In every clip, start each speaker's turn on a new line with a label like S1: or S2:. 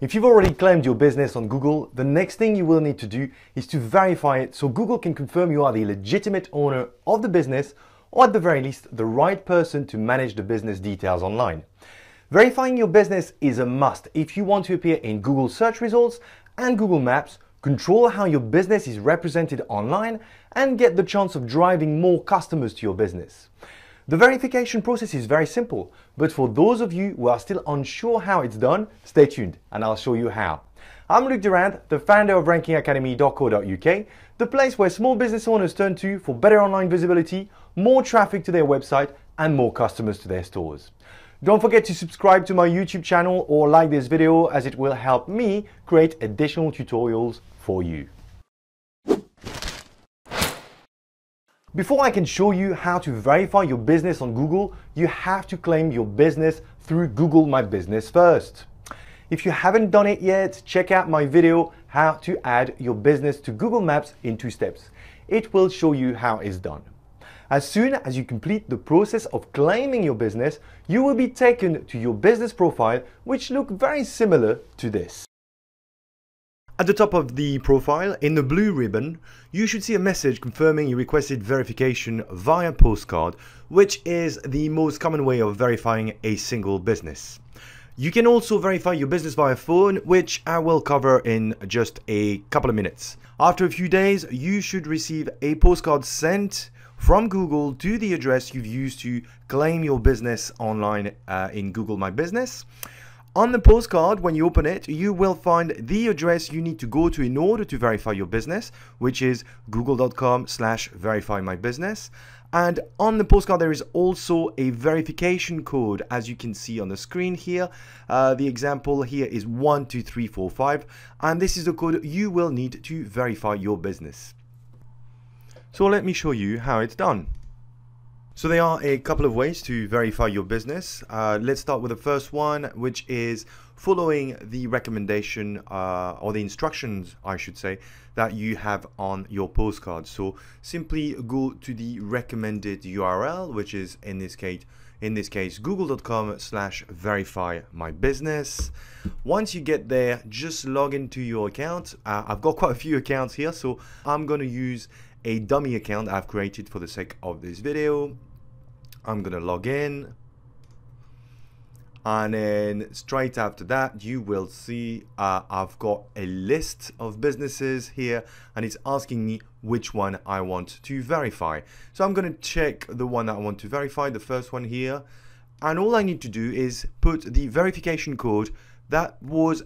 S1: If you've already claimed your business on Google, the next thing you will need to do is to verify it so Google can confirm you are the legitimate owner of the business or at the very least the right person to manage the business details online. Verifying your business is a must if you want to appear in Google search results and Google Maps, control how your business is represented online, and get the chance of driving more customers to your business. The verification process is very simple, but for those of you who are still unsure how it's done, stay tuned and I'll show you how. I'm Luke Durand, the founder of rankingacademy.co.uk, the place where small business owners turn to for better online visibility, more traffic to their website, and more customers to their stores. Don't forget to subscribe to my YouTube channel or like this video as it will help me create additional tutorials for you. Before I can show you how to verify your business on Google, you have to claim your business through Google My Business first. If you haven't done it yet, check out my video how to add your business to Google Maps in two steps. It will show you how it's done. As soon as you complete the process of claiming your business, you will be taken to your business profile, which look very similar to this. At the top of the profile, in the blue ribbon, you should see a message confirming you requested verification via postcard, which is the most common way of verifying a single business. You can also verify your business via phone, which I will cover in just a couple of minutes. After a few days, you should receive a postcard sent from Google to the address you've used to claim your business online uh, in Google My Business. On the postcard, when you open it, you will find the address you need to go to in order to verify your business, which is google.com slash verify my business. And on the postcard, there is also a verification code, as you can see on the screen here. Uh, the example here is 12345, and this is the code you will need to verify your business. So let me show you how it's done. So there are a couple of ways to verify your business. Uh, let's start with the first one, which is following the recommendation uh, or the instructions, I should say, that you have on your postcard. So simply go to the recommended URL, which is in this case, in this case, google.com slash verify my business. Once you get there, just log into your account. Uh, I've got quite a few accounts here, so I'm going to use a dummy account I've created for the sake of this video. I'm gonna log in and then straight after that you will see uh, I've got a list of businesses here and it's asking me which one I want to verify so I'm gonna check the one that I want to verify the first one here and all I need to do is put the verification code that was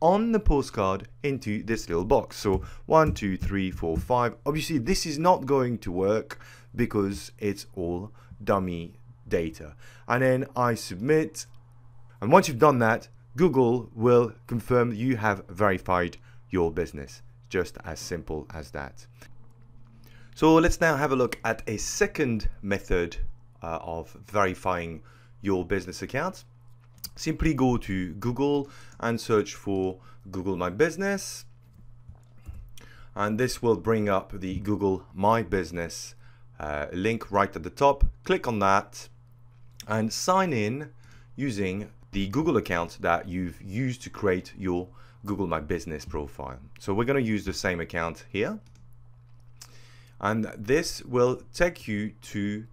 S1: on the postcard into this little box. So one, two, three, four, five. Obviously, this is not going to work because it's all dummy data. And then I submit. And once you've done that, Google will confirm you have verified your business. Just as simple as that. So let's now have a look at a second method uh, of verifying your business account simply go to Google and search for Google My Business and this will bring up the Google My Business uh, link right at the top. Click on that and sign in using the Google account that you've used to create your Google My Business profile. So we're going to use the same account here. And this will take you to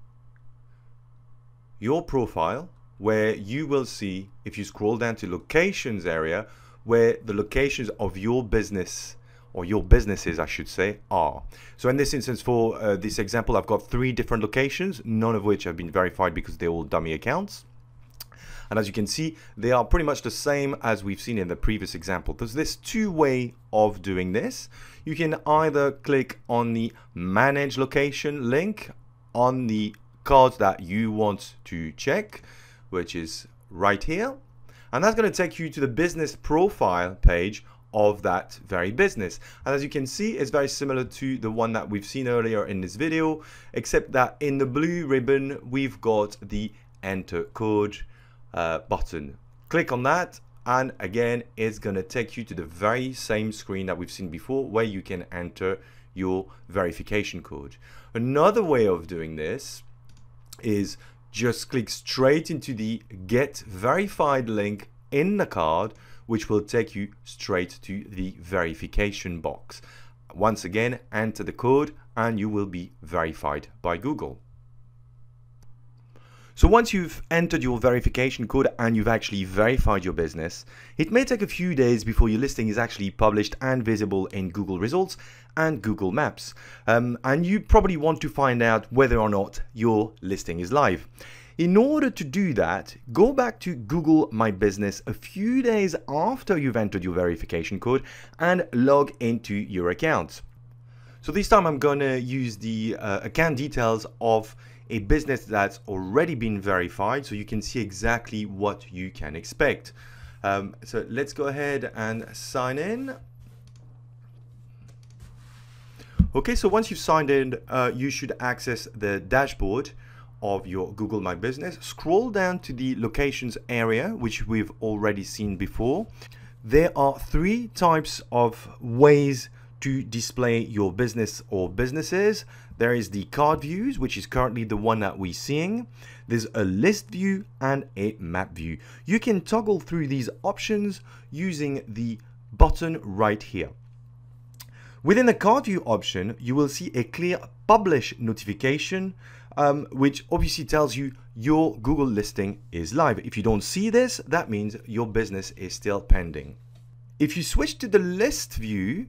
S1: your profile where you will see if you scroll down to locations area where the locations of your business or your businesses I should say are. So in this instance for uh, this example I've got three different locations none of which have been verified because they're all dummy accounts and as you can see they are pretty much the same as we've seen in the previous example there's this two way of doing this you can either click on the manage location link on the cards that you want to check which is right here. And that's going to take you to the business profile page of that very business. And as you can see, it's very similar to the one that we've seen earlier in this video, except that in the blue ribbon, we've got the enter code uh, button. Click on that and again, it's going to take you to the very same screen that we've seen before where you can enter your verification code. Another way of doing this is just click straight into the get verified link in the card which will take you straight to the verification box. Once again, enter the code and you will be verified by Google. So once you've entered your verification code and you've actually verified your business, it may take a few days before your listing is actually published and visible in Google results and Google Maps. Um, and you probably want to find out whether or not your listing is live. In order to do that, go back to Google My Business a few days after you've entered your verification code and log into your account. So this time I'm going to use the uh, account details of a business that's already been verified so you can see exactly what you can expect. Um, so let's go ahead and sign in. Okay, so once you've signed in, uh, you should access the dashboard of your Google My Business. Scroll down to the locations area, which we've already seen before. There are three types of ways to display your business or businesses. There is the card views, which is currently the one that we're seeing. There's a list view and a map view. You can toggle through these options using the button right here. Within the card view option, you will see a clear publish notification, um, which obviously tells you your Google listing is live. If you don't see this, that means your business is still pending. If you switch to the list view,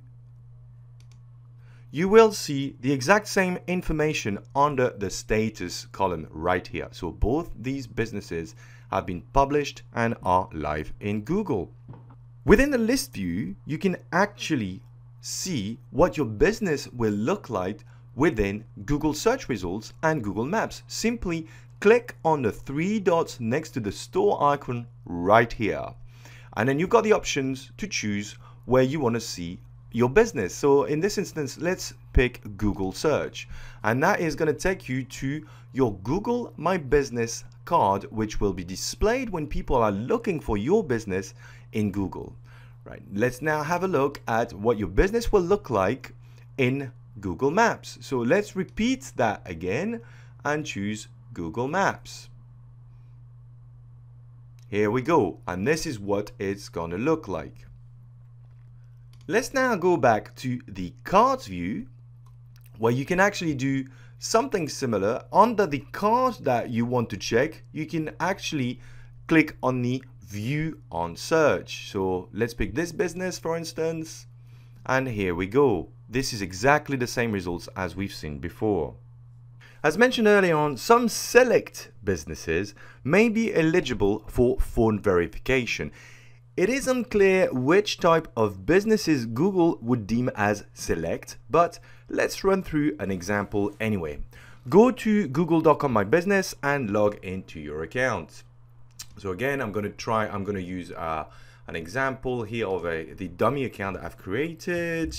S1: you will see the exact same information under the status column right here. So both these businesses have been published and are live in Google. Within the list view, you can actually see what your business will look like within Google search results and Google Maps. Simply click on the three dots next to the store icon right here. And then you've got the options to choose where you want to see your business. So in this instance, let's pick Google search. And that is going to take you to your Google My Business card, which will be displayed when people are looking for your business in Google. Right. Let's now have a look at what your business will look like in Google Maps. So let's repeat that again and choose Google Maps. Here we go. And this is what it's going to look like. Let's now go back to the cards view where you can actually do something similar. Under the card that you want to check, you can actually click on the view on search. So let's pick this business for instance, and here we go. This is exactly the same results as we've seen before. As mentioned earlier on, some select businesses may be eligible for phone verification. It is unclear which type of businesses Google would deem as select, but let's run through an example anyway. Go to google.com my business and log into your account. So again, I'm going to try, I'm going to use uh, an example here of a, the dummy account that I've created.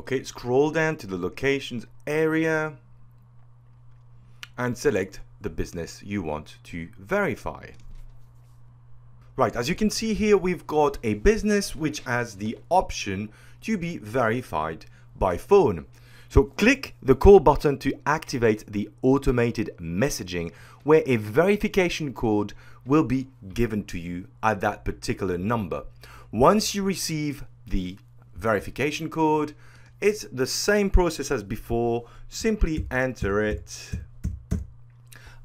S1: Okay, scroll down to the locations area and select the business you want to verify. Right, as you can see here, we've got a business which has the option to be verified by phone. So click the call button to activate the automated messaging where a verification code will be given to you at that particular number. Once you receive the verification code, it's the same process as before, simply enter it.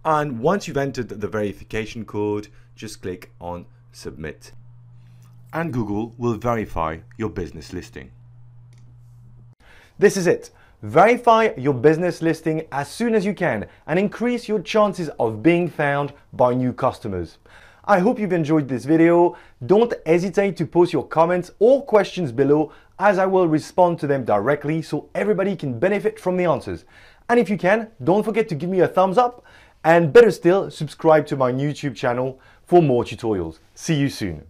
S1: And once you've entered the verification code, just click on submit. And Google will verify your business listing.
S2: This is it. Verify your business listing as soon as you can and increase your chances of being found by new customers. I hope you've enjoyed this video. Don't hesitate to post your comments or questions below as I will respond to them directly so everybody can benefit from the answers. And if you can, don't forget to give me a thumbs up and better still, subscribe to my YouTube channel for more tutorials. See you soon.